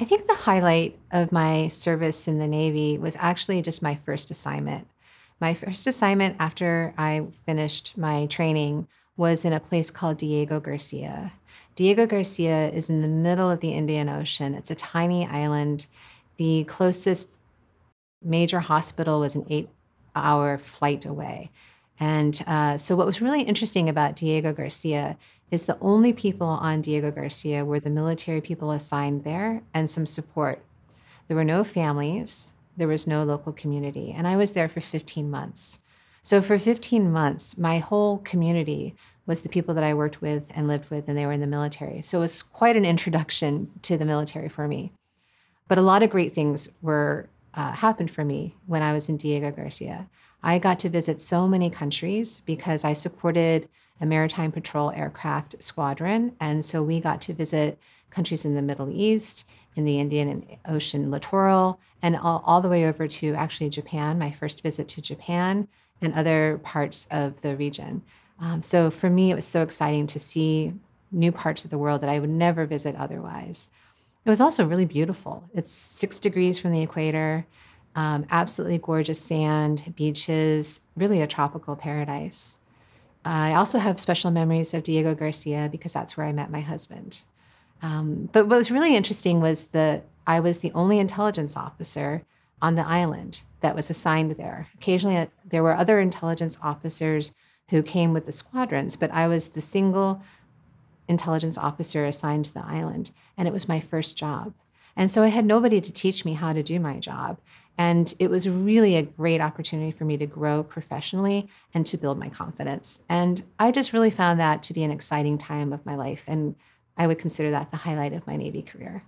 I think the highlight of my service in the Navy was actually just my first assignment. My first assignment after I finished my training was in a place called Diego Garcia. Diego Garcia is in the middle of the Indian Ocean. It's a tiny island. The closest major hospital was an eight hour flight away. And uh, so, what was really interesting about Diego Garcia is the only people on Diego Garcia were the military people assigned there and some support. There were no families, there was no local community. And I was there for 15 months. So, for 15 months, my whole community was the people that I worked with and lived with, and they were in the military. So, it was quite an introduction to the military for me. But a lot of great things were uh, happened for me when I was in Diego Garcia. I got to visit so many countries because I supported a maritime patrol aircraft squadron. And so we got to visit countries in the Middle East, in the Indian and Ocean littoral, and all, all the way over to actually Japan, my first visit to Japan and other parts of the region. Um, so for me, it was so exciting to see new parts of the world that I would never visit otherwise. It was also really beautiful. It's six degrees from the equator, um, absolutely gorgeous sand, beaches, really a tropical paradise. I also have special memories of Diego Garcia because that's where I met my husband. Um, but what was really interesting was that I was the only intelligence officer on the island that was assigned there. Occasionally, uh, there were other intelligence officers who came with the squadrons, but I was the single intelligence officer assigned to the island, and it was my first job. And so I had nobody to teach me how to do my job. And it was really a great opportunity for me to grow professionally and to build my confidence. And I just really found that to be an exciting time of my life. And I would consider that the highlight of my Navy career.